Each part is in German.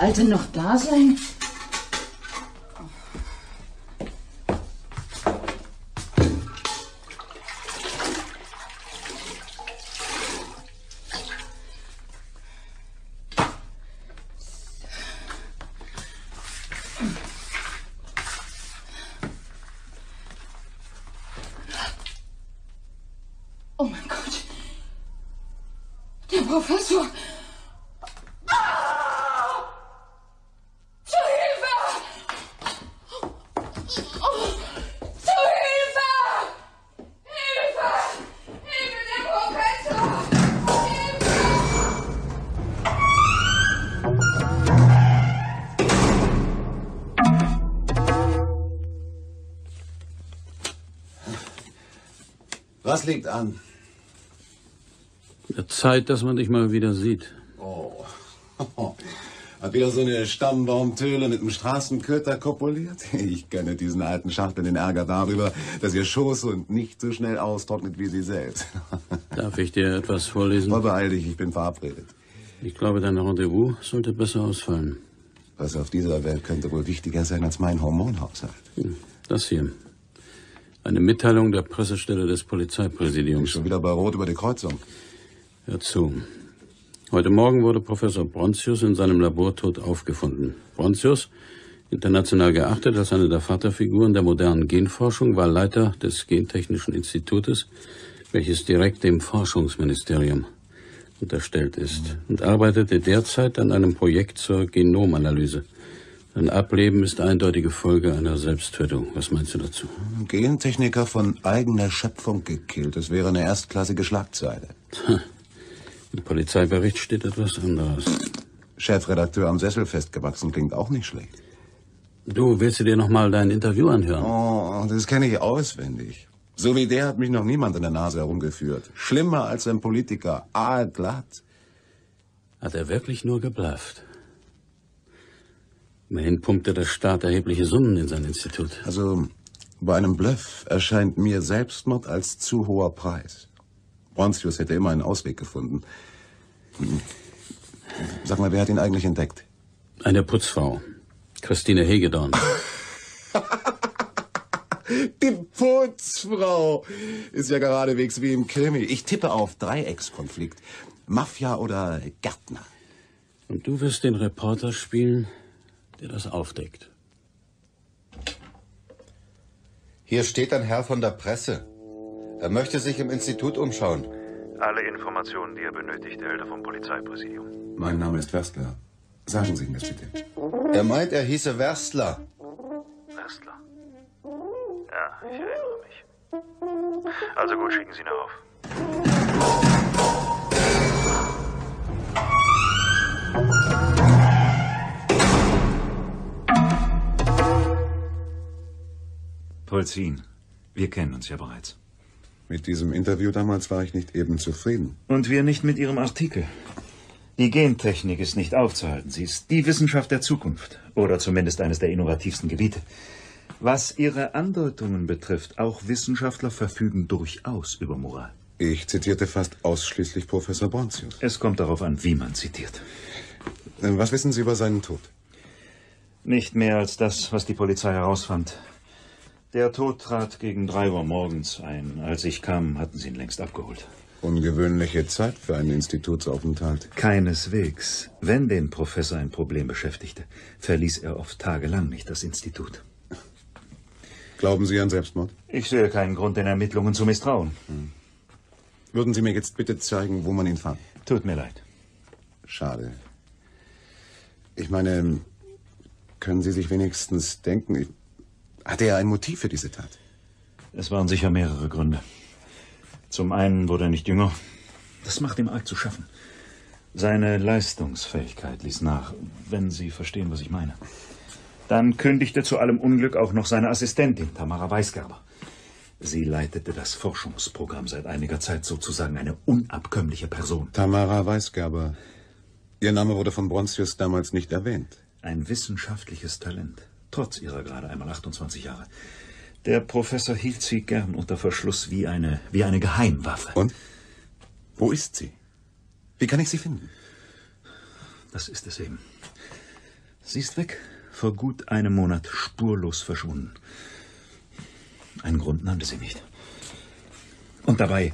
Alte noch da sein? Oh mein Gott. Der Professor. Was liegt an? Zeit, dass man dich mal wieder sieht. Oh. Hat wieder so eine Stammbaumtöle mit einem Straßenköter kopuliert? Ich gönne diesen alten Schachteln den Ärger darüber, dass ihr Schoß und nicht so schnell austrocknet wie sie selbst. Darf ich dir etwas vorlesen? Aber beeil dich, ich bin verabredet. Ich glaube, dein Rendezvous sollte besser ausfallen. Was auf dieser Welt könnte wohl wichtiger sein als mein Hormonhaushalt? Hm, Das hier. Eine Mitteilung der Pressestelle des Polizeipräsidiums. Schon wieder bei Rot über die Kreuzung. Hör zu. Heute Morgen wurde Professor Brontius in seinem Labor tot aufgefunden. Brontius, international geachtet als eine der Vaterfiguren der modernen Genforschung, war Leiter des Gentechnischen Institutes, welches direkt dem Forschungsministerium unterstellt ist und arbeitete derzeit an einem Projekt zur Genomanalyse. Sein Ableben ist eindeutige Folge einer Selbsttötung. Was meinst du dazu? Gentechniker von eigener Schöpfung gekillt. Das wäre eine erstklassige Schlagzeile. Im Polizeibericht steht etwas anderes. Chefredakteur am Sessel festgewachsen klingt auch nicht schlecht. Du, willst du dir noch mal dein Interview anhören? Oh, das kenne ich auswendig. So wie der hat mich noch niemand in der Nase herumgeführt. Schlimmer als ein Politiker. Aalglatt. Hat er wirklich nur geblufft? Immerhin pumpte der Staat erhebliche Summen in sein Institut. Also, bei einem Bluff erscheint mir Selbstmord als zu hoher Preis. Brontius hätte immer einen Ausweg gefunden. Sag mal, wer hat ihn eigentlich entdeckt? Eine Putzfrau. Christine Hegedorn. Die Putzfrau ist ja geradewegs wie im Krimi. Ich tippe auf Dreieckskonflikt. Mafia oder Gärtner. Und du wirst den Reporter spielen, der das aufdeckt. Hier steht ein Herr von der Presse. Er möchte sich im Institut umschauen. Alle Informationen, die er benötigt, erhält er vom Polizeipräsidium. Mein Name ist Westler. Sagen Sie ihm das bitte. Er meint, er hieße Werstler. Westler. Ja, ich erinnere mich. Also gut, schicken Sie ihn auf. Polzin, wir kennen uns ja bereits. Mit diesem Interview damals war ich nicht eben zufrieden. Und wir nicht mit Ihrem Artikel. Die Gentechnik ist nicht aufzuhalten. Sie ist die Wissenschaft der Zukunft. Oder zumindest eines der innovativsten Gebiete. Was Ihre Andeutungen betrifft, auch Wissenschaftler verfügen durchaus über Moral. Ich zitierte fast ausschließlich Professor Brontius. Es kommt darauf an, wie man zitiert. Äh, Was wissen Sie über seinen Tod? Nicht mehr als das, was die Polizei herausfand. Der Tod trat gegen drei Uhr morgens ein. Als ich kam, hatten sie ihn längst abgeholt. Ungewöhnliche Zeit für einen Institutsaufenthalt. Keineswegs. Wenn den Professor ein Problem beschäftigte, verließ er oft tagelang nicht das Institut. Glauben Sie an Selbstmord? Ich sehe keinen Grund, den Ermittlungen zu misstrauen. Würden Sie mir jetzt bitte zeigen, wo man ihn fand? Tut mir leid. Schade. Ich meine, können Sie sich wenigstens denken, ich- hatte er ein Motiv für diese Tat? Es waren sicher mehrere Gründe. Zum einen wurde er nicht jünger. Das macht ihm arg zu schaffen. Seine Leistungsfähigkeit ließ nach, wenn Sie verstehen, was ich meine. Dann kündigte zu allem Unglück auch noch seine Assistentin, Tamara Weisgerber. Sie leitete das Forschungsprogramm seit einiger Zeit sozusagen eine unabkömmliche Person. Tamara Weisgerber. Ihr Name wurde von Brontius damals nicht erwähnt. Ein wissenschaftliches Talent, trotz ihrer gerade einmal 28 Jahre. Der Professor hielt sie gern unter Verschluss wie eine, wie eine Geheimwaffe. Und? Wo ist sie? Wie kann ich sie finden? Das ist es eben. Sie ist weg. Vor gut einem Monat spurlos verschwunden. Einen Grund nannte sie nicht. Und dabei,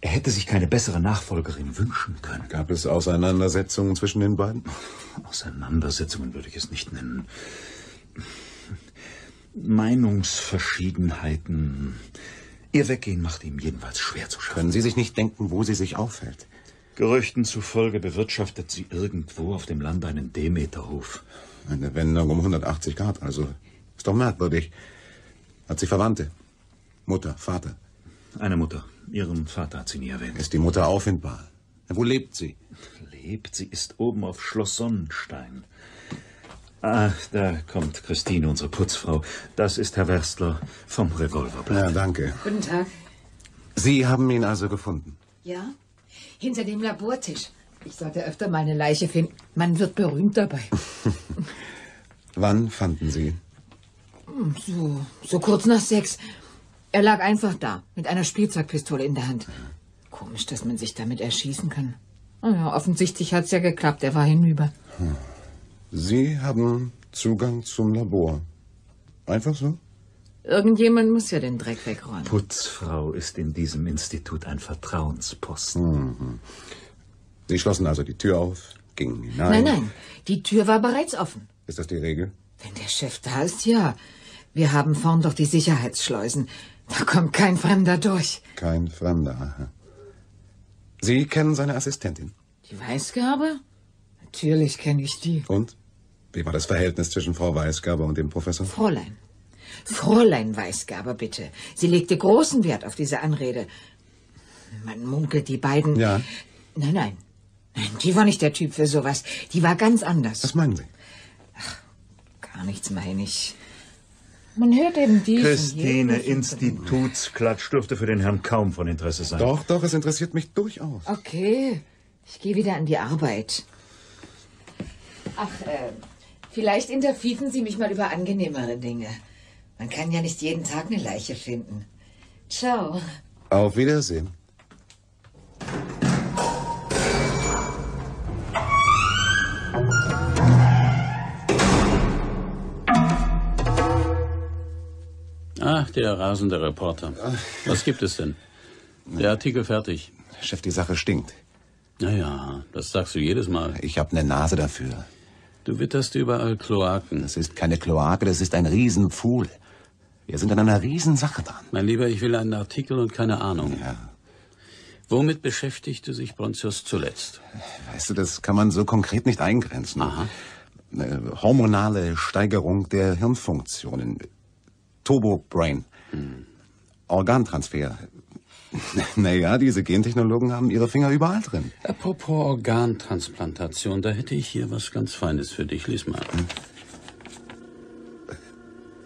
er hätte sich keine bessere Nachfolgerin wünschen können. Gab es Auseinandersetzungen zwischen den beiden? Auseinandersetzungen würde ich es nicht nennen. Meinungsverschiedenheiten. Ihr Weggehen macht ihm jedenfalls schwer zu schaffen. Können Sie sich nicht denken, wo sie sich aufhält? Gerüchten zufolge bewirtschaftet sie irgendwo auf dem Land einen Demeterhof. Eine Wendung um 180 Grad, also ist doch merkwürdig. Hat sie Verwandte? Mutter, Vater? Eine Mutter. Ihren Vater hat sie nie erwähnt. Ist die Mutter auffindbar? Wo lebt sie? Lebt, sie ist oben auf Schloss Sonnenstein. Ah, da kommt Christine, unsere Putzfrau. Das ist Herr Werstler vom Revolverblatt. Ja, danke. Guten Tag. Sie haben ihn also gefunden. Ja? Hinter dem Labortisch. Ich sollte öfter mal eine Leiche finden. Man wird berühmt dabei. Wann fanden Sie ihn? So, so kurz nach sechs. Er lag einfach da, mit einer Spielzeugpistole in der Hand. Komisch, dass man sich damit erschießen kann. Naja, offensichtlich hat's ja geklappt. Er war hinüber. Sie haben Zugang zum Labor. Einfach so? Irgendjemand muss ja den Dreck wegräumen. Putzfrau ist in diesem Institut ein Vertrauensposten. Sie schlossen also die Tür auf, gingen hinein. Nein, nein, die Tür war bereits offen. Ist das die Regel? Wenn der Chef da ist, ja. Wir haben vorn doch die Sicherheitsschleusen. Da kommt kein Fremder durch. Kein Fremder. aha. Sie kennen seine Assistentin. Die Weißgabe? Natürlich kenne ich die. Und? Wie war das Verhältnis zwischen Frau Weisgaber und dem Professor? Fräulein. Fräulein Weißgaber, bitte. Sie legte großen Wert auf diese Anrede. Man munkelt, die beiden. Ja. Nein, nein. Nein, die war nicht der Typ für sowas. Die war ganz anders. Was meinen Sie? Gar nichts meine ich. Man hört eben diesen. Christine. Institutsklatsch dürfte für den Herrn kaum von Interesse sein. Doch, doch, es interessiert mich durchaus. Okay, ich gehe wieder an die Arbeit. Ach, äh, vielleicht interviewen Sie mich mal über angenehmere Dinge. Man kann ja nicht jeden Tag eine Leiche finden. Ciao. Auf Wiedersehen. Ach, der rasende Reporter. Was gibt es denn? Der Artikel fertig. Chef, die Sache stinkt. Naja, das sagst du jedes Mal. Ich habe eine Nase dafür. Du witterst überall Kloaken. Das ist keine Kloake, das ist ein Riesenpfuhl. Wir sind an einer Riesensache dran. Mein Lieber, ich will einen Artikel und keine Ahnung. Ja. Womit beschäftigte sich Bronzius zuletzt? Weißt du, das kann man so konkret nicht eingrenzen. Aha. Eine hormonale Steigerung der Hirnfunktionen. Turbo-Brain. Organtransfer. Naja, diese Gentechnologen haben ihre Finger überall drin. Apropos Organtransplantation, da hätte ich hier was ganz Feines für dich. Lies mal.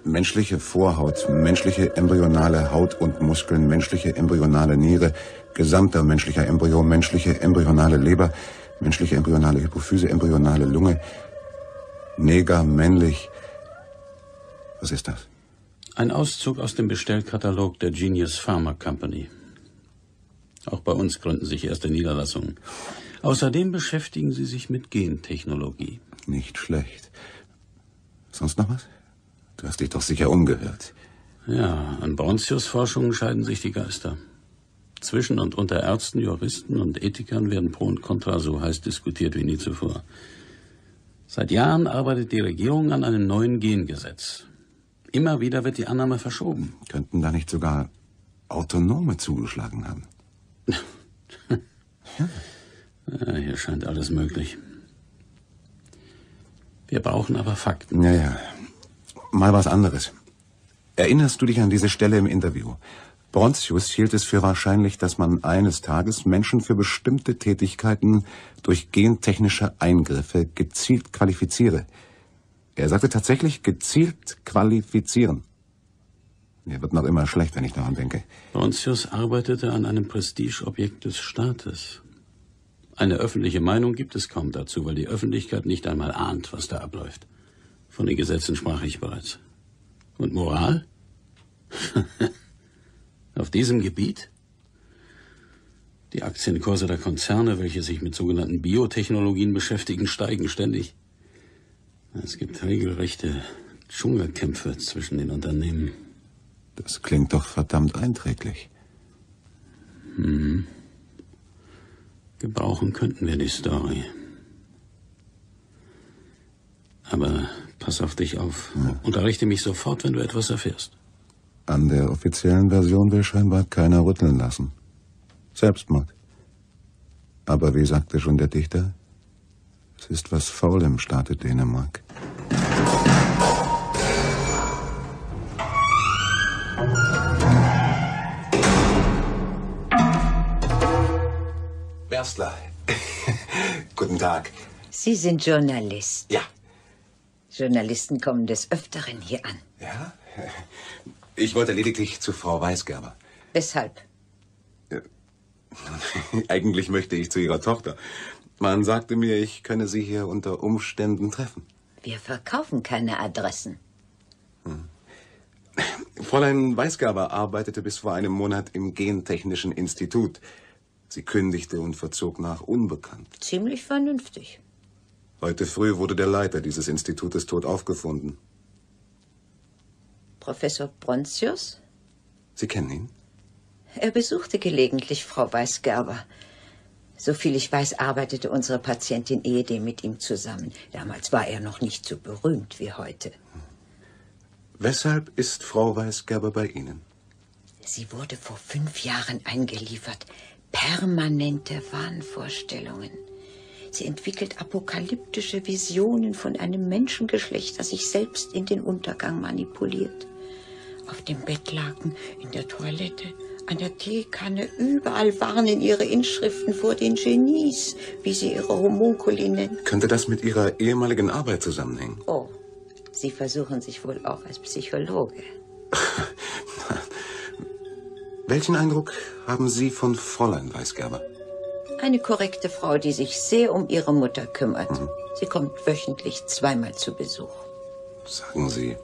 Menschliche Vorhaut, menschliche embryonale Haut und Muskeln, menschliche embryonale Niere, gesamter menschlicher Embryo, menschliche embryonale Leber, menschliche embryonale Hypophyse, embryonale Lunge, Neger, männlich. Was ist das? Ein Auszug aus dem Bestellkatalog der Genius Pharma Company. Auch bei uns gründen sich erste Niederlassungen. Außerdem beschäftigen sie sich mit Gentechnologie. Nicht schlecht. Sonst noch was? Du hast dich doch sicher umgehört. Ja, an Bronzius Forschungen scheiden sich die Geister. Zwischen und unter Ärzten, Juristen und Ethikern werden Pro und Contra so heiß diskutiert wie nie zuvor. Seit Jahren arbeitet die Regierung an einem neuen Gengesetz. Immer wieder wird die Annahme verschoben. Könnten da nicht sogar Autonome zugeschlagen haben? Ja, hier scheint alles möglich. Wir brauchen aber Fakten. Ja, ja. Mal was anderes. Erinnerst du dich an diese Stelle im Interview? Brontius hielt es für wahrscheinlich, dass man eines Tages Menschen für bestimmte Tätigkeiten durch gentechnische Eingriffe gezielt qualifiziere. Er sagte tatsächlich gezielt qualifizieren. Mir wird noch immer schlecht, wenn ich daran denke. Brontius arbeitete an einem Prestigeobjekt des Staates. Eine öffentliche Meinung gibt es kaum dazu, weil die Öffentlichkeit nicht einmal ahnt, was da abläuft. Von den Gesetzen sprach ich bereits. Und Moral? Auf diesem Gebiet? Die Aktienkurse der Konzerne, welche sich mit sogenannten Biotechnologien beschäftigen, steigen ständig. Es gibt regelrechte Dschungelkämpfe zwischen den Unternehmen. Das klingt doch verdammt einträglich. Hm. Gebrauchen könnten wir die Story. Aber pass auf dich auf. Ja. Unterrichte mich sofort, wenn du etwas erfährst. An der offiziellen Version will scheinbar keiner rütteln lassen. Selbstmord. Aber wie sagte schon der Dichter, es ist was faul im Staate Dänemark. Berstler. Guten Tag. Sie sind Journalist. Ja. Journalisten kommen des Öfteren hier an. Ja? Ich wollte lediglich zu Frau Weisgerber. Weshalb? Eigentlich möchte ich zu Ihrer Tochter. Man sagte mir, ich könne Sie hier unter Umständen treffen. Wir verkaufen keine Adressen. Hm. Fräulein Weisgerber arbeitete bis vor einem Monat im Gentechnischen Institut. Sie kündigte und verzog nach Unbekannt. Ziemlich vernünftig. Heute früh wurde der Leiter dieses Institutes tot aufgefunden. Professor Brontius? Sie kennen ihn? Er besuchte gelegentlich Frau Weisgerber. Soviel ich weiß, arbeitete unsere Patientin ehedem mit ihm zusammen. Damals war er noch nicht so berühmt wie heute. Weshalb ist Frau Weisgerber bei Ihnen? Sie wurde vor fünf Jahren eingeliefert. Permanente Wahnvorstellungen. Sie entwickelt apokalyptische Visionen von einem Menschengeschlecht, das sich selbst in den Untergang manipuliert. Auf dem Bettlaken, in der Toilette, an der Teekanne, überall warnen ihre Inschriften vor den Genies, wie sie ihre Homunkuli nennen. Könnte das mit Ihrer ehemaligen Arbeit zusammenhängen? Oh, Sie versuchen sich wohl auch als Psychologe. Welchen Eindruck haben Sie von Fräulein Weisgerber? Eine korrekte Frau, die sich sehr um ihre Mutter kümmert. Mhm. Sie kommt wöchentlich zweimal zu Besuch. Sagen Sie,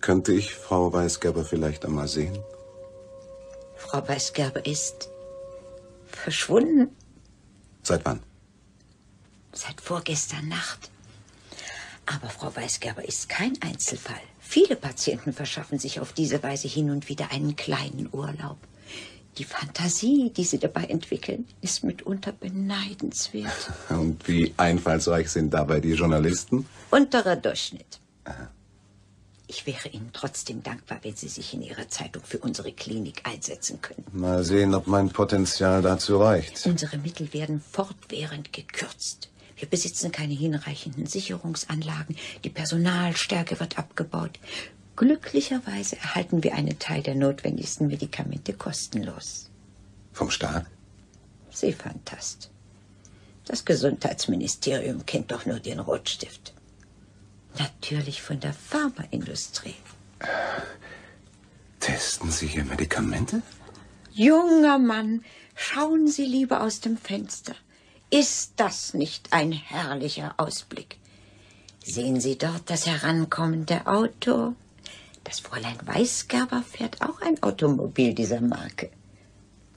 könnte ich Frau Weisgerber vielleicht einmal sehen? Frau Weisgerber ist verschwunden. Seit wann? Seit vorgestern Nacht. Aber Frau Weisgerber ist kein Einzelfall. Viele Patienten verschaffen sich auf diese Weise hin und wieder einen kleinen Urlaub. Die Fantasie, die sie dabei entwickeln, ist mitunter beneidenswert. Und wie einfallsreich sind dabei die Journalisten? Unterer Durchschnitt. Aha. Ich wäre Ihnen trotzdem dankbar, wenn Sie sich in Ihrer Zeitung für unsere Klinik einsetzen könnten. Mal sehen, ob mein Potenzial dazu reicht. Unsere Mittel werden fortwährend gekürzt. Wir besitzen keine hinreichenden Sicherungsanlagen. Die Personalstärke wird abgebaut. Glücklicherweise erhalten wir einen Teil der notwendigsten Medikamente kostenlos. Vom Staat? Sie Fantast. Das Gesundheitsministerium kennt doch nur den Rotstift. Natürlich von der Pharmaindustrie. Testen Sie hier Medikamente? Junger Mann, schauen Sie lieber aus dem Fenster. Ist das nicht ein herrlicher Ausblick? Sehen Sie dort das herankommende Auto? Das Fräulein Weisgerber fährt auch ein Automobil dieser Marke.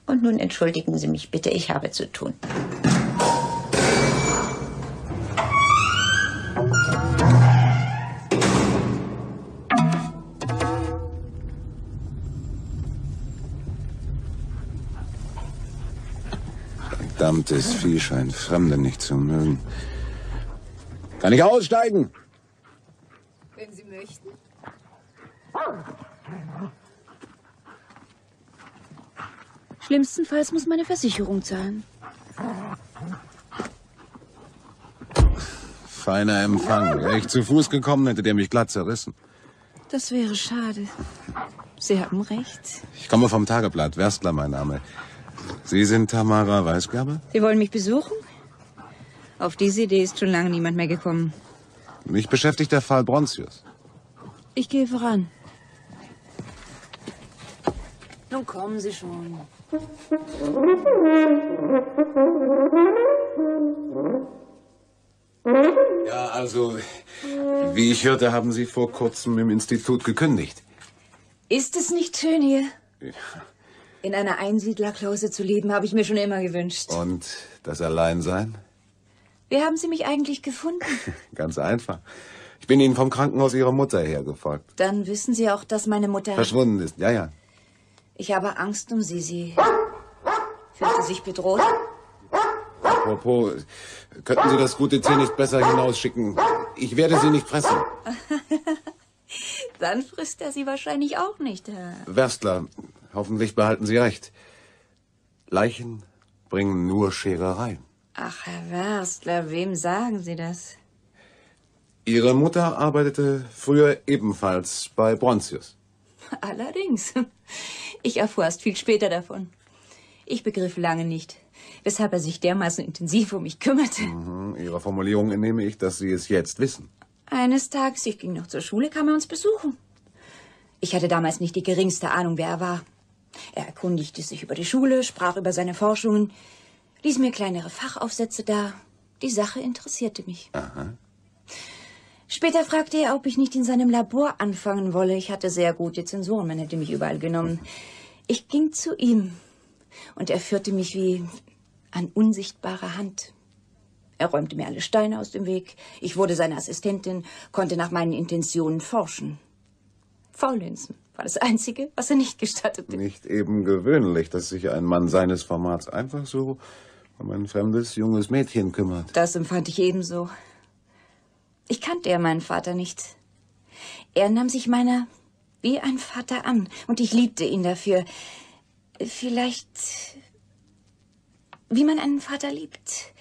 Und nun entschuldigen Sie mich bitte, ich habe zu tun. Verdammtes Vieh scheint Fremde nicht zu mögen. Kann ich aussteigen? Wenn Sie möchten. Schlimmstenfalls muss meine Versicherung zahlen. Feiner Empfang. Wäre ich zu Fuß gekommen, hätte der mich glatt zerrissen. Das wäre schade. Sie haben recht. Ich komme vom Tageblatt. Werstler, mein Name. Sie sind Tamara Weisgerber? Sie wollen mich besuchen? Auf diese Idee ist schon lange niemand mehr gekommen. Mich beschäftigt der Fall Brontius. Ich gehe voran. Nun kommen Sie schon. Ja, also, wie ich hörte, haben Sie vor kurzem im Institut gekündigt. Ist es nicht schön hier? Ja. In einer Einsiedlerklause zu leben, habe ich mir schon immer gewünscht. Und das Alleinsein? Wie haben Sie mich eigentlich gefunden? Ganz einfach. Ich bin Ihnen vom Krankenhaus Ihrer Mutter hergefolgt. Dann wissen Sie auch, dass meine Mutter... Verschwunden ist, ja, ja. Ich habe Angst um Sie. Sie fühlte sich bedroht. Apropos, könnten Sie das gute Tier nicht besser hinausschicken? Ich werde Sie nicht fressen. Dann frisst er Sie wahrscheinlich auch nicht, Herr. Werstler, hoffentlich behalten Sie recht. Leichen bringen nur Scherereien. Ach, Herr Werstler, wem sagen Sie das? Ihre Mutter arbeitete früher ebenfalls bei Brontius. Allerdings. Ich erfuhr erst viel später davon. Ich begriff lange nicht, weshalb er sich dermaßen intensiv um mich kümmerte. Mhm, Ihrer Formulierung entnehme ich, dass Sie es jetzt wissen. Eines Tages, ich ging noch zur Schule, kam er uns besuchen. Ich hatte damals nicht die geringste Ahnung, wer er war. Er erkundigte sich über die Schule, sprach über seine Forschungen, ließ mir kleinere Fachaufsätze da. Die Sache interessierte mich. Aha. Später fragte er, ob ich nicht in seinem Labor anfangen wolle. Ich hatte sehr gute Zensoren, man hätte mich überall genommen. Ich ging zu ihm und er führte mich wie an unsichtbare Hand. Er räumte mir alle Steine aus dem Weg. Ich wurde seine Assistentin, konnte nach meinen Intentionen forschen. Faulenzen war das Einzige, was er nicht gestattete. Nicht eben gewöhnlich, dass sich ein Mann seines Formats einfach so um ein fremdes junges Mädchen kümmert. Das empfand ich ebenso. Ich kannte ja meinen Vater nicht. Er nahm sich meiner wie ein Vater an und ich liebte ihn dafür. Vielleicht wie man einen Vater liebt,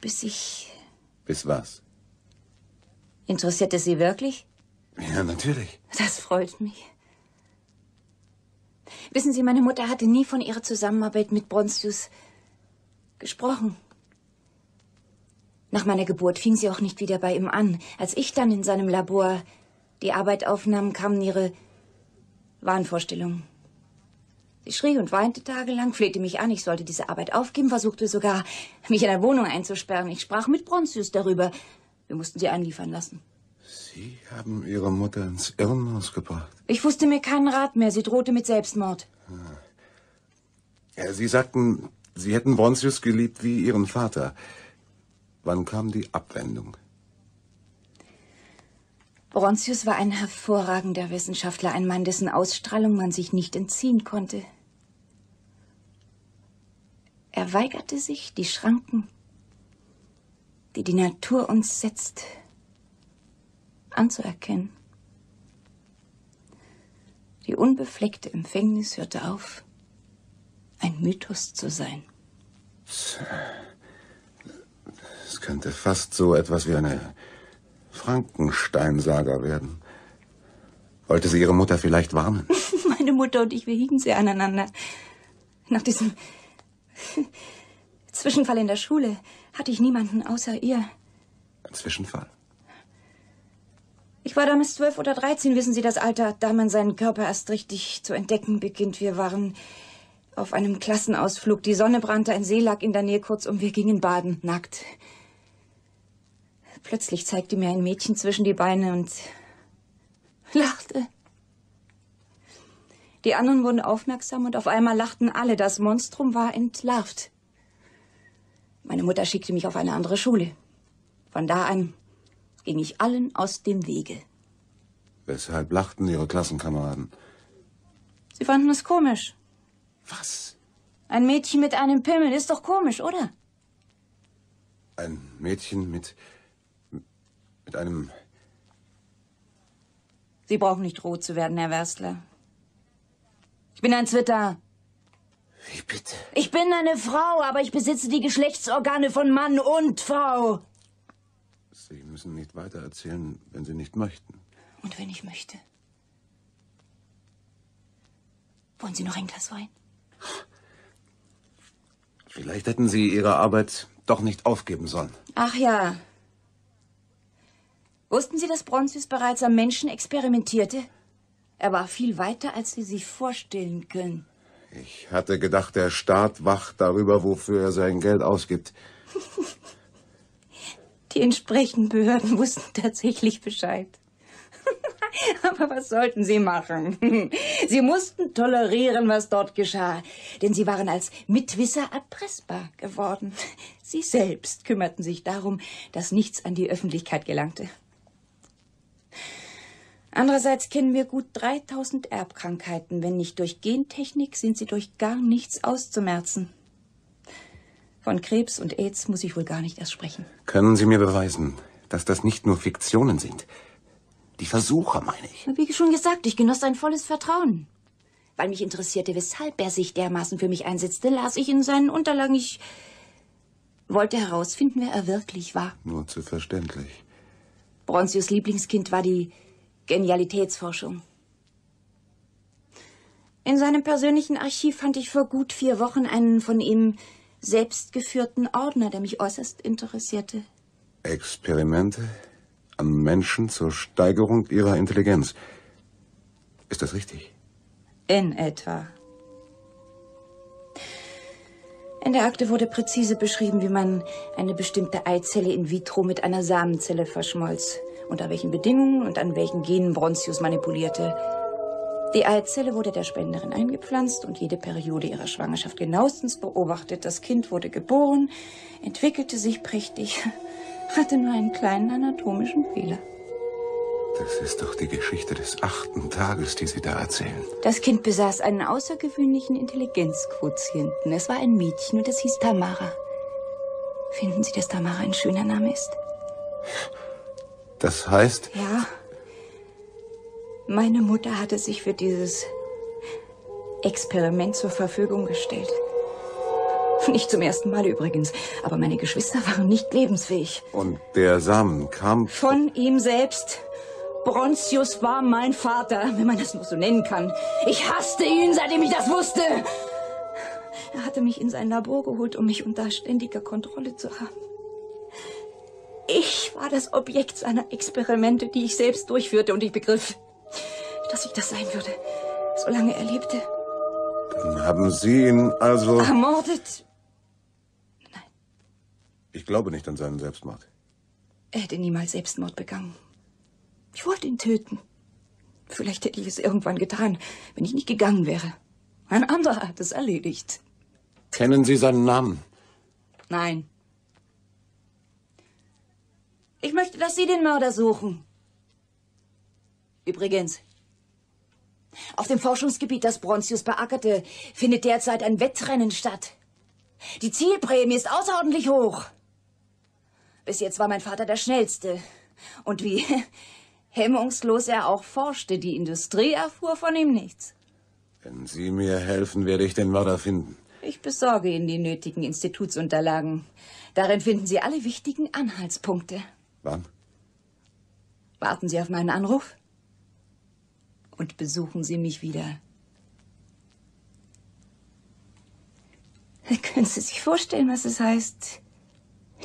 bis ich. Bis was? Interessiert es Sie wirklich? Ja, natürlich. Das freut mich. Wissen Sie, meine Mutter hatte nie von ihrer Zusammenarbeit mit Bronstius gesprochen. Nach meiner Geburt fing sie auch nicht wieder bei ihm an. Als ich dann in seinem Labor die Arbeit aufnahm, kamen ihre Wahnvorstellungen. Sie schrie und weinte tagelang, flehte mich an, ich sollte diese Arbeit aufgeben, versuchte sogar, mich in der Wohnung einzusperren. Ich sprach mit Bronzius darüber. Wir mussten sie einliefern lassen. Sie haben Ihre Mutter ins Irrenhaus gebracht. Ich wusste mir keinen Rat mehr. Sie drohte mit Selbstmord. Ja, Sie sagten, Sie hätten Brontius geliebt wie Ihren Vater. Wann kam die Abwendung? Bronzius war ein hervorragender Wissenschaftler, ein Mann, dessen Ausstrahlung man sich nicht entziehen konnte. Er weigerte sich, die Schranken, die die Natur uns setzt, anzuerkennen. Die unbefleckte Empfängnis hörte auf, ein Mythos zu sein. Es könnte fast so etwas wie eine Frankenstein-Saga werden. Wollte sie ihre Mutter vielleicht warnen? Meine Mutter und ich, wir hiegen sehr aneinander. Nach diesem Zwischenfall in der Schule hatte ich niemanden außer ihr. Ein Zwischenfall? Ich war damals zwölf oder dreizehn, wissen Sie das Alter, da man seinen Körper erst richtig zu entdecken beginnt. Wir waren auf einem Klassenausflug. Die Sonne brannte, ein See lag in der Nähe, kurzum, wir gingen baden, nackt. Plötzlich zeigte mir ein Mädchen zwischen die Beine und lachte. Die anderen wurden aufmerksam und auf einmal lachten alle. Das Monstrum war entlarvt. Meine Mutter schickte mich auf eine andere Schule. Von da an ging ich allen aus dem Wege. Weshalb lachten Ihre Klassenkameraden? Sie fanden es komisch. Was? Ein Mädchen mit einem Pimmel ist doch komisch, oder? Ein Mädchen mit. mit einem. Sie brauchen nicht rot zu werden, Herr Werstler. Ich bin ein Zwitter. Wie bitte? Ich bin eine Frau, aber ich besitze die Geschlechtsorgane von Mann und Frau. Sie müssen nicht weiter erzählen, wenn Sie nicht möchten. Und wenn ich möchte. Wollen Sie noch ein Glas Wein? Vielleicht hätten Sie Ihre Arbeit doch nicht aufgeben sollen. Ach ja. Wussten Sie, dass Bronzius bereits am Menschen experimentierte? Er war viel weiter, als Sie sich vorstellen können. Ich hatte gedacht, der Staat wacht darüber, wofür er sein Geld ausgibt. Die entsprechenden Behörden wussten tatsächlich Bescheid. Aber was sollten sie machen? Sie mussten tolerieren, was dort geschah, denn sie waren als Mitwisser erpressbar geworden. Sie selbst kümmerten sich darum, dass nichts an die Öffentlichkeit gelangte. Andererseits kennen wir gut 3000 Erbkrankheiten. Wenn nicht durch Gentechnik, sind sie durch gar nichts auszumerzen. Von Krebs und AIDS muss ich wohl gar nicht erst sprechen. Können Sie mir beweisen, dass das nicht nur Fiktionen sind? Die Versuche, meine ich. Wie schon gesagt, ich genoss sein volles Vertrauen. Weil mich interessierte, weshalb er sich dermaßen für mich einsetzte, las ich in seinen Unterlagen. Ich wollte herausfinden, wer er wirklich war. Nur zu verständlich. Bronzius Lieblingskind war die Genialitätsforschung. In seinem persönlichen Archiv fand ich vor gut vier Wochen einen von ihm selbstgeführten Ordner, der mich äußerst interessierte. Experimente am Menschen zur Steigerung ihrer Intelligenz. Ist das richtig? In etwa. In der Akte wurde präzise beschrieben, wie man eine bestimmte Eizelle in vitro mit einer Samenzelle verschmolz, unter welchen Bedingungen und an welchen Genen Bronzius manipulierte. Die Eizelle wurde der Spenderin eingepflanzt und jede Periode ihrer Schwangerschaft genauestens beobachtet. Das Kind wurde geboren, entwickelte sich prächtig, hatte nur einen kleinen anatomischen Fehler. Das ist doch die Geschichte des achten Tages, die Sie da erzählen. Das Kind besaß einen außergewöhnlichen Intelligenzquotienten. Es war ein Mädchen und es hieß Tamara. Finden Sie, dass Tamara ein schöner Name ist? Das heißt? Ja. Meine Mutter hatte sich für dieses Experiment zur Verfügung gestellt. Nicht zum ersten Mal übrigens, aber meine Geschwister waren nicht lebensfähig. Und der Samen kam von ihm selbst. Bronzius war mein Vater, wenn man das nur so nennen kann. Ich hasste ihn, seitdem ich das wusste. Er hatte mich in sein Labor geholt, um mich unter ständiger Kontrolle zu haben. Ich war das Objekt seiner Experimente, die ich selbst durchführte, und ich begriff, dass ich das sein würde, solange er lebte. Dann haben Sie ihn also. Ermordet? Nein. Ich glaube nicht an seinen Selbstmord. Er hätte niemals Selbstmord begangen. Ich wollte ihn töten. Vielleicht hätte ich es irgendwann getan, wenn ich nicht gegangen wäre. Ein anderer hat es erledigt. Kennen Sie seinen Namen? Nein. Ich möchte, dass Sie den Mörder suchen. Übrigens, auf dem Forschungsgebiet, das Bronzius beackerte, findet derzeit ein Wettrennen statt. Die Zielprämie ist außerordentlich hoch. Bis jetzt war mein Vater der Schnellste. Und wie hemmungslos er auch forschte, die Industrie erfuhr von ihm nichts. Wenn Sie mir helfen, werde ich den Mörder finden. Ich besorge Ihnen die nötigen Institutsunterlagen. Darin finden Sie alle wichtigen Anhaltspunkte. Wann? Warten Sie auf meinen Anruf und besuchen Sie mich wieder. Können Sie sich vorstellen, was es heißt,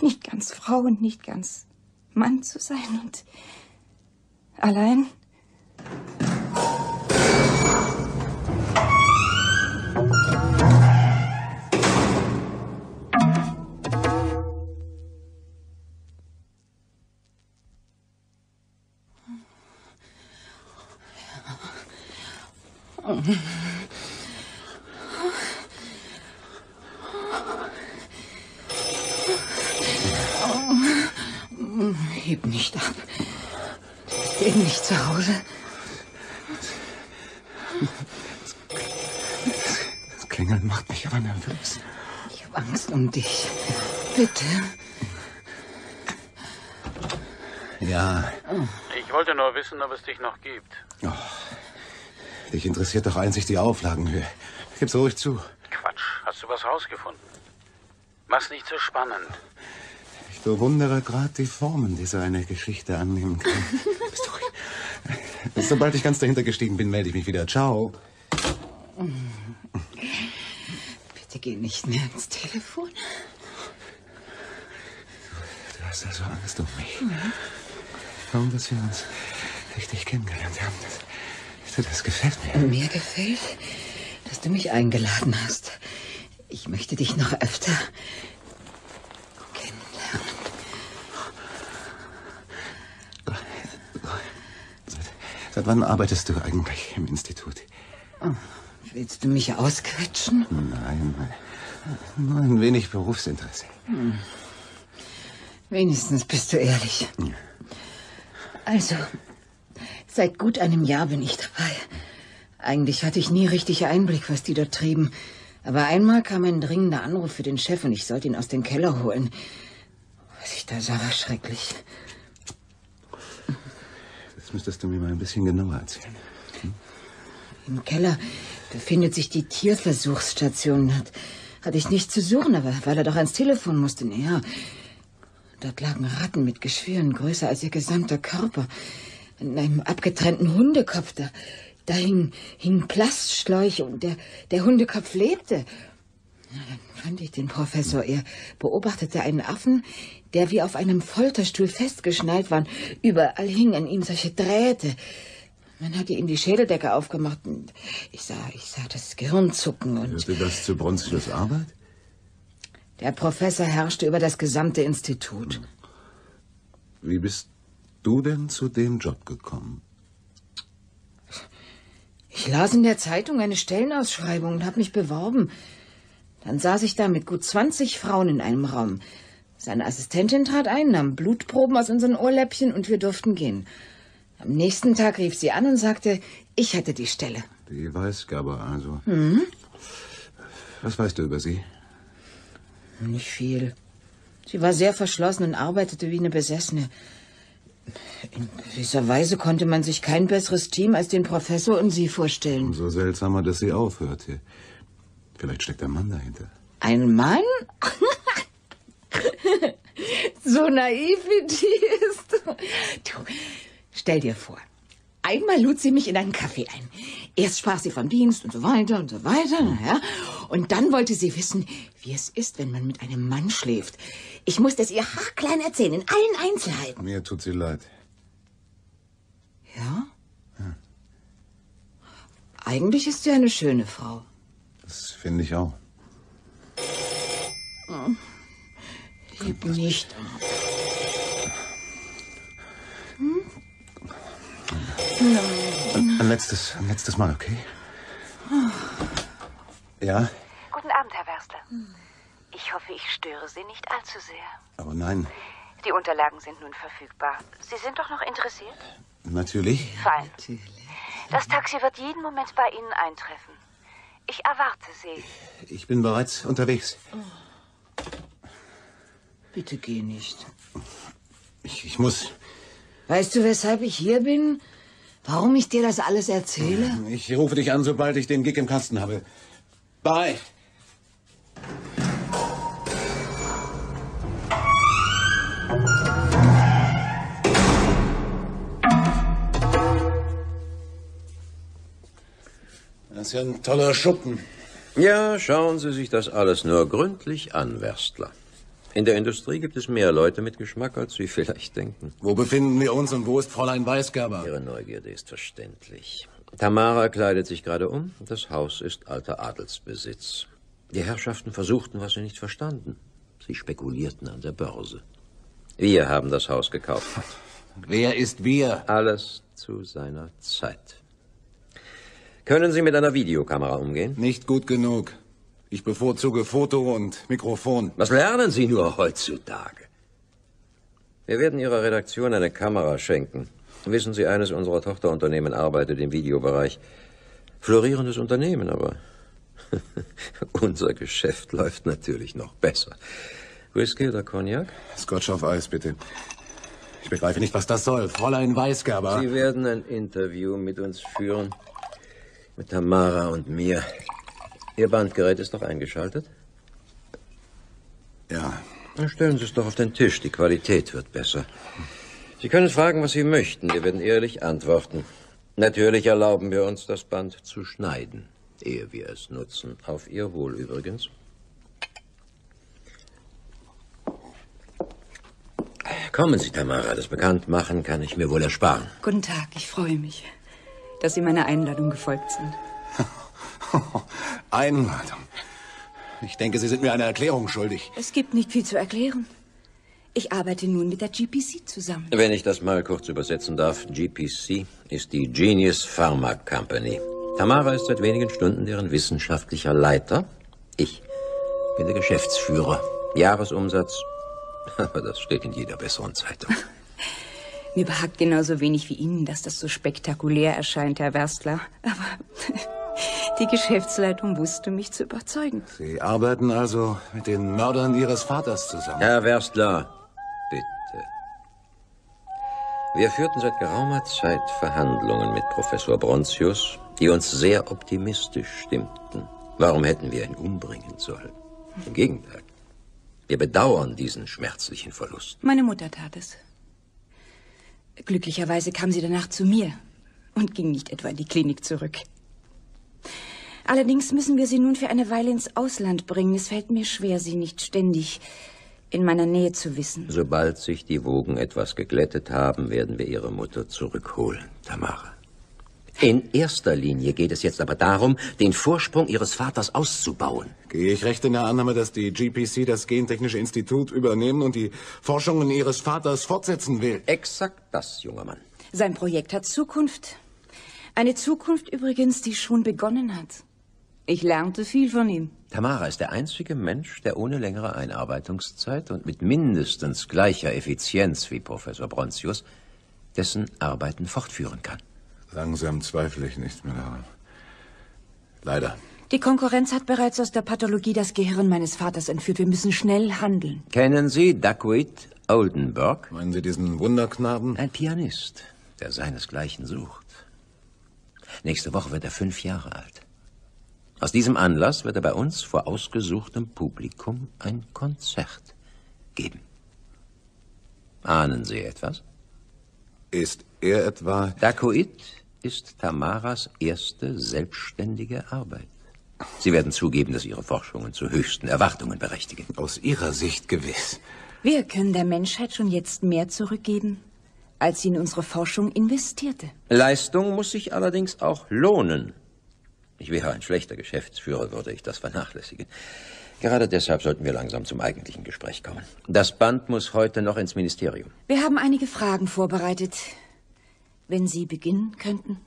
nicht ganz Frau und nicht ganz Mann zu sein und allein? Heb nicht ab. Ich bin nicht zu Hause. Das Klingeln macht mich aber nervös. Ich habe Angst um dich. Bitte. Ja. Ich wollte nur wissen, ob es dich noch gibt. Dich interessiert doch einzig die Auflagenhöhe. Gib's ruhig zu. Quatsch. Hast du was rausgefunden? Mach's nicht so spannend. Ich bewundere gerade die Formen, die so eine Geschichte annehmen kann. Bist du ruhig. Sobald ich ganz dahinter gestiegen bin, melde ich mich wieder. Ciao. Bitte geh nicht mehr ans Telefon. Du hast also Angst um mich. Kaum, dass wir uns richtig kennengelernt haben. Das, das gefällt mir. Mir gefällt, dass du mich eingeladen hast. Ich möchte dich noch öfter kennenlernen. Seit wann arbeitest du eigentlich im Institut? Oh, willst du mich ausquetschen? Nein, nur ein wenig Berufsinteresse. Hm. Wenigstens bist du ehrlich. Also, seit gut einem Jahr bin ich dabei. Eigentlich hatte ich nie richtig Einblick, was die dort trieben. Aber einmal kam ein dringender Anruf für den Chef und ich sollte ihn aus dem Keller holen. Was ich da sah, war schrecklich. Das müsstest du mir mal ein bisschen genauer erzählen. Hm? Im Keller befindet sich die Tierversuchsstation. Hat, hatte ich nicht zu suchen, aber weil er doch ans Telefon musste. Ja, dort lagen Ratten mit Geschwüren, größer als ihr gesamter Körper. In einem abgetrennten Hundekopf. Da, da hing, hing Plastschläuche und der, der Hundekopf lebte. Na, dann fand ich den Professor. Er beobachtete einen Affen, der wie auf einem Folterstuhl festgeschnallt war. Überall hingen an ihm solche Drähte. Man hatte ihm die Schädeldecke aufgemacht und ich sah, ich sah das Gehirn zucken und... Hörte das zu Bronzius Arbeit? Der Professor herrschte über das gesamte Institut. Wie bist du denn zu dem Job gekommen? Ich las in der Zeitung eine Stellenausschreibung und habe mich beworben. Dann saß ich da mit gut 20 Frauen in einem Raum. Seine Assistentin trat ein, nahm Blutproben aus unseren Ohrläppchen und wir durften gehen. Am nächsten Tag rief sie an und sagte, ich hätte die Stelle. Die Weißgabe also. Mhm. Was weißt du über sie? Nicht viel. Sie war sehr verschlossen und arbeitete wie eine Besessene. In gewisser Weise konnte man sich kein besseres Team als den Professor und Sie vorstellen. Umso seltsamer, dass sie aufhörte. Vielleicht steckt ein Mann dahinter. Ein Mann? so naiv wie die ist. Du, stell dir vor, einmal lud sie mich in einen Kaffee ein. Erst sprach sie vom Dienst und so weiter und so weiter. Ja? Und dann wollte sie wissen, wie es ist, wenn man mit einem Mann schläft. Ich musste es ihr haarklein erzählen, in allen Einzelheiten. Mir tut sie leid. Ja? ja. Eigentlich ist sie eine schöne Frau. Das finde ich auch. Hm. Gib nicht ab. Hm? Nein. Ein letztes, ein letztes Mal, okay? Ja? Guten Abend, Herr Werstler. Ich hoffe, ich störe Sie nicht allzu sehr. Aber nein. Die Unterlagen sind nun verfügbar. Sie sind doch noch interessiert? Natürlich. Fein. Das Taxi wird jeden Moment bei Ihnen eintreffen. Ich erwarte Sie. Ich bin bereits unterwegs. Oh. Bitte geh nicht. Ich, ich muss. Weißt du, weshalb ich hier bin? Warum ich dir das alles erzähle? Ich rufe dich an, sobald ich den Gig im Kasten habe. Bye. Das ist ja ein toller Schuppen. Ja, schauen Sie sich das alles nur gründlich an, Werstler. In der Industrie gibt es mehr Leute mit Geschmack, als Sie vielleicht denken. Wo befinden wir uns und wo ist Fräulein Weisgerber? Ihre Neugierde ist verständlich. Tamara kleidet sich gerade um. Das Haus ist alter Adelsbesitz. Die Herrschaften versuchten, was sie nicht verstanden. Sie spekulierten an der Börse. Wir haben das Haus gekauft. Wer ist wir? Alles zu seiner Zeit. Können Sie mit einer Videokamera umgehen? Nicht gut genug. Ich bevorzuge Foto und Mikrofon. Was lernen Sie nur heutzutage? Wir werden Ihrer Redaktion eine Kamera schenken. Wissen Sie, eines unserer Tochterunternehmen arbeitet im Videobereich. Florierendes Unternehmen, aber unser Geschäft läuft natürlich noch besser. Whisky oder Cognac? Scotch auf Eis, bitte. Ich begreife nicht, was das soll. Fräulein Weisgerber. Sie werden ein Interview mit uns führen. Mit Tamara und mir. Ihr Bandgerät ist doch eingeschaltet? Ja. Dann stellen Sie es doch auf den Tisch. Die Qualität wird besser. Sie können fragen, was Sie möchten. Wir werden ehrlich antworten. Natürlich erlauben wir uns, das Band zu schneiden, ehe wir es nutzen. Auf Ihr Wohl übrigens. Kommen Sie, Tamara. Das Bekanntmachen kann ich mir wohl ersparen. Guten Tag, ich freue mich dass Sie meiner Einladung gefolgt sind. Einladung? Ich denke, Sie sind mir eine Erklärung schuldig. Es gibt nicht viel zu erklären. Ich arbeite nun mit der GPC zusammen. Wenn ich das mal kurz übersetzen darf, GPC ist die Genius Pharma Company. Tamara ist seit wenigen Stunden deren wissenschaftlicher Leiter. Ich bin der Geschäftsführer. Jahresumsatz, aber das steht in jeder besseren Zeitung. Mir behagt genauso wenig wie Ihnen, dass das so spektakulär erscheint, Herr Werstler. Aber die Geschäftsleitung wusste mich zu überzeugen. Sie arbeiten also mit den Mördern Ihres Vaters zusammen. Herr Werstler, bitte. Wir führten seit geraumer Zeit Verhandlungen mit Professor Brontius, die uns sehr optimistisch stimmten. Warum hätten wir ihn umbringen sollen? Im Gegenteil. Wir bedauern diesen schmerzlichen Verlust. Meine Mutter tat es. Glücklicherweise kam sie danach zu mir und ging nicht etwa in die Klinik zurück. Allerdings müssen wir sie nun für eine Weile ins Ausland bringen. Es fällt mir schwer, sie nicht ständig in meiner Nähe zu wissen. Sobald sich die Wogen etwas geglättet haben, werden wir Ihre Mutter zurückholen, Tamara. In erster Linie geht es jetzt aber darum, den Vorsprung Ihres Vaters auszubauen. Gehe ich recht in der Annahme, dass die GPC das Gentechnische Institut übernehmen und die Forschungen Ihres Vaters fortsetzen will? Exakt das, junger Mann. Sein Projekt hat Zukunft. Eine Zukunft übrigens, die schon begonnen hat. Ich lernte viel von ihm. Tamara ist der einzige Mensch, der ohne längere Einarbeitungszeit und mit mindestens gleicher Effizienz wie Professor Brontius dessen Arbeiten fortführen kann. Langsam zweifle ich nicht mehr daran. Leider. Die Konkurrenz hat bereits aus der Pathologie das Gehirn meines Vaters entführt. Wir müssen schnell handeln. Kennen Sie Duckweed Oldenburg? Meinen Sie diesen Wunderknaben? Ein Pianist, der seinesgleichen sucht. Nächste Woche wird er fünf Jahre alt. Aus diesem Anlass wird er bei uns vor ausgesuchtem Publikum ein Konzert geben. Ahnen Sie etwas? Ist er etwa... Dakoit ist Tamaras erste selbstständige Arbeit. Sie werden zugeben, dass Ihre Forschungen zu höchsten Erwartungen berechtigen. Aus Ihrer Sicht gewiss. Wir können der Menschheit schon jetzt mehr zurückgeben, als sie in unsere Forschung investierte. Leistung muss sich allerdings auch lohnen. Ich wäre ein schlechter Geschäftsführer, würde ich das vernachlässigen. Gerade deshalb sollten wir langsam zum eigentlichen Gespräch kommen. Das Band muss heute noch ins Ministerium. Wir haben einige Fragen vorbereitet. Wenn Sie beginnen könnten.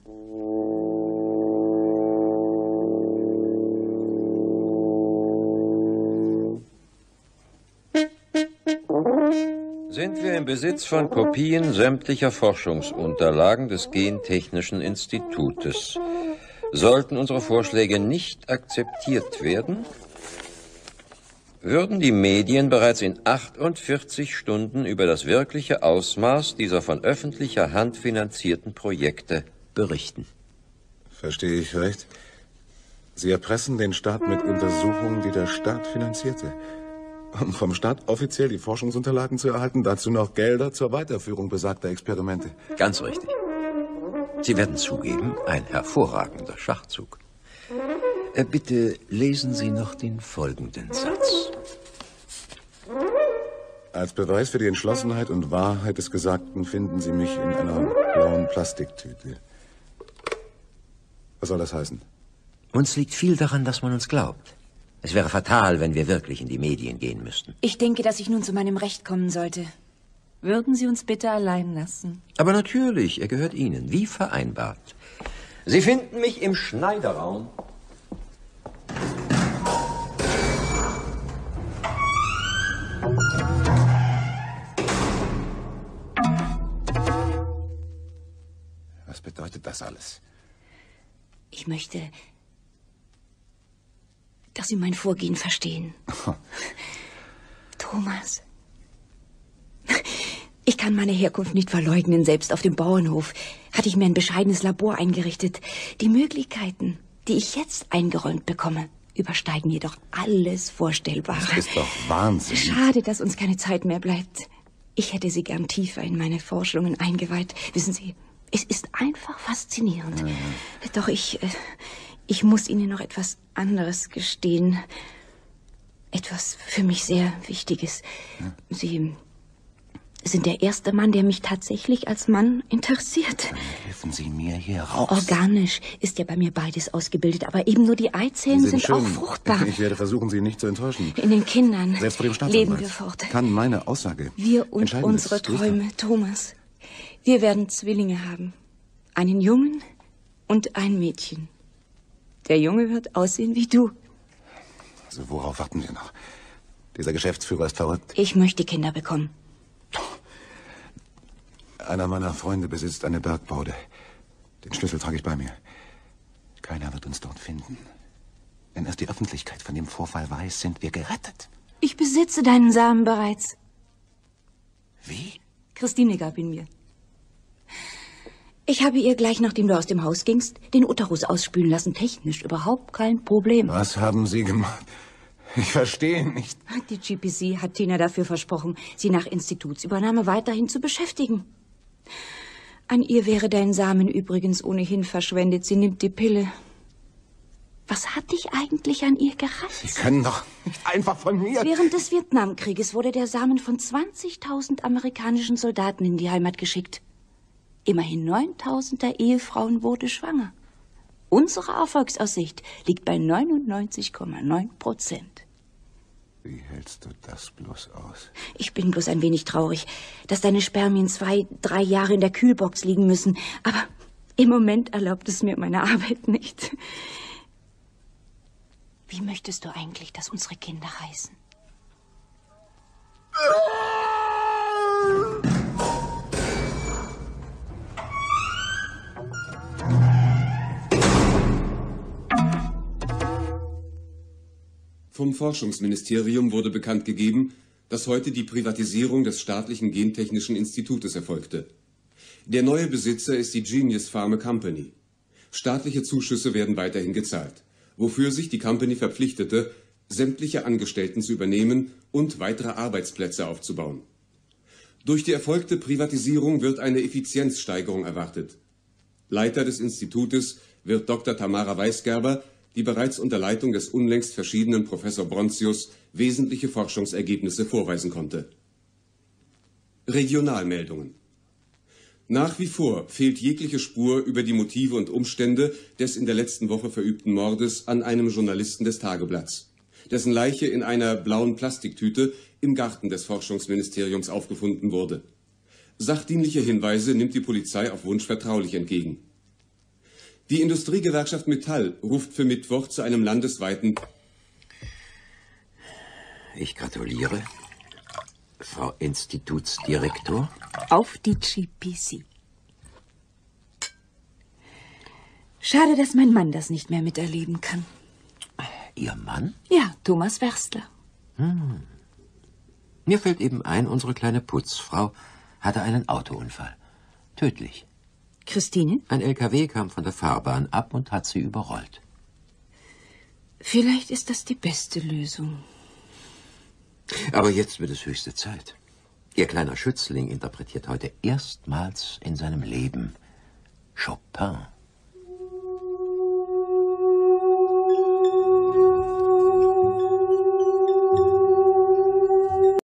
Sind wir im Besitz von Kopien sämtlicher Forschungsunterlagen des Gentechnischen Institutes? Sollten unsere Vorschläge nicht akzeptiert werden, würden die Medien bereits in 48 Stunden über das wirkliche Ausmaß dieser von öffentlicher Hand finanzierten Projekte berichten. Verstehe ich recht? Sie erpressen den Staat mit Untersuchungen, die der Staat finanzierte. Um vom Staat offiziell die Forschungsunterlagen zu erhalten, dazu noch Gelder zur Weiterführung besagter Experimente. Ganz richtig. Sie werden zugeben, ein hervorragender Schachzug. Äh, bitte lesen Sie noch den folgenden Satz. Als Beweis für die Entschlossenheit und Wahrheit des Gesagten finden Sie mich in einer blauen Plastiktüte. Was soll das heißen? Uns liegt viel daran, dass man uns glaubt. Es wäre fatal, wenn wir wirklich in die Medien gehen müssten. Ich denke, dass ich nun zu meinem Recht kommen sollte. Würden Sie uns bitte allein lassen? Aber natürlich, er gehört Ihnen, wie vereinbart. Sie finden mich im Schneiderraum. Das alles? Ich möchte, dass Sie mein Vorgehen verstehen. Thomas. Ich kann meine Herkunft nicht verleugnen. Selbst auf dem Bauernhof hatte ich mir ein bescheidenes Labor eingerichtet. Die Möglichkeiten, die ich jetzt eingeräumt bekomme, übersteigen jedoch alles Vorstellbare. Das ist doch Wahnsinn. Schade, dass uns keine Zeit mehr bleibt. Ich hätte Sie gern tiefer in meine Forschungen eingeweiht. Wissen Sie, es ist einfach faszinierend. Ja. Doch ich, äh, ich muss Ihnen noch etwas anderes gestehen. Etwas für mich sehr Wichtiges. Sie, Sie sind der erste Mann, der mich tatsächlich als Mann interessiert. Helfen Sie mir hier raus. Organisch ist ja bei mir beides ausgebildet, aber eben nur die Eizellen Sie sind, schön. auch fruchtbar. Ich werde versuchen, Sie nicht zu enttäuschen. In den Kindern Selbst vor dem leben wir fort. kann meine Aussage Wir und unsere. Träume, Thomas. Wir werden Zwillinge haben. Einen Jungen und ein Mädchen. Der Junge wird aussehen wie du. Also worauf warten wir noch? Dieser Geschäftsführer ist verrückt. Ich möchte Kinder bekommen. Einer meiner Freunde besitzt eine Bergbaude. Den Schlüssel trage ich bei mir. Keiner wird uns dort finden. Wenn erst die Öffentlichkeit von dem Vorfall weiß, sind wir gerettet. Ich besitze deinen Samen bereits. Wie? Christine gab ihn mir. Ich habe ihr gleich nachdem du aus dem Haus gingst, den Uterus ausspülen lassen. Technisch überhaupt kein Problem. Was haben Sie gemacht? Ich verstehe nicht. Die GPC hat Tina dafür versprochen, sie nach Institutsübernahme weiterhin zu beschäftigen. An ihr wäre dein Samen übrigens ohnehin verschwendet. Sie nimmt die Pille. Was hat dich eigentlich an ihr gereizt? Sie können doch nicht einfach von mir. Während des Vietnamkrieges wurde der Samen von 20.000 amerikanischen Soldaten in die Heimat geschickt. Immerhin 9.000 der Ehefrauen wurde schwanger. Unsere Erfolgsaussicht liegt bei 99,9 Prozent. Wie hältst du das bloß aus? Ich bin bloß ein wenig traurig, dass deine Spermien zwei, drei Jahre in der Kühlbox liegen müssen. Aber im Moment erlaubt es mir meine Arbeit nicht. Wie möchtest du eigentlich, dass unsere Kinder heißen? Vom Forschungsministerium wurde bekannt gegeben, dass heute die Privatisierung des staatlichen Gentechnischen Institutes erfolgte. Der neue Besitzer ist die Genius Pharma Company. Staatliche Zuschüsse werden weiterhin gezahlt, wofür sich die Company verpflichtete, sämtliche Angestellten zu übernehmen und weitere Arbeitsplätze aufzubauen. Durch die erfolgte Privatisierung wird eine Effizienzsteigerung erwartet. Leiter des Institutes wird Dr. Tamara Weisgerber, die bereits unter Leitung des unlängst verschiedenen Professor Brontius wesentliche Forschungsergebnisse vorweisen konnte. Regionalmeldungen. Nach wie vor fehlt jegliche Spur über die Motive und Umstände des in der letzten Woche verübten Mordes an einem Journalisten des Tageblatts, dessen Leiche in einer blauen Plastiktüte im Garten des Forschungsministeriums aufgefunden wurde. Sachdienliche Hinweise nimmt die Polizei auf Wunsch vertraulich entgegen. Die Industriegewerkschaft Metall ruft für Mittwoch zu einem landesweiten Ich gratuliere, Frau Institutsdirektor. Auf die GPC. Schade, dass mein Mann das nicht mehr miterleben kann. Ihr Mann? Ja, Thomas Werstler. Hm. Mir fällt eben ein, unsere kleine Putzfrau hatte einen Autounfall. Tödlich. Christine? Ein LKW kam von der Fahrbahn ab und hat sie überrollt. Vielleicht ist das die beste Lösung. Aber jetzt wird es höchste Zeit. Ihr kleiner Schützling interpretiert heute erstmals in seinem Leben Chopin.